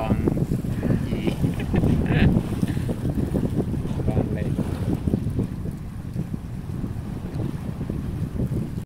um,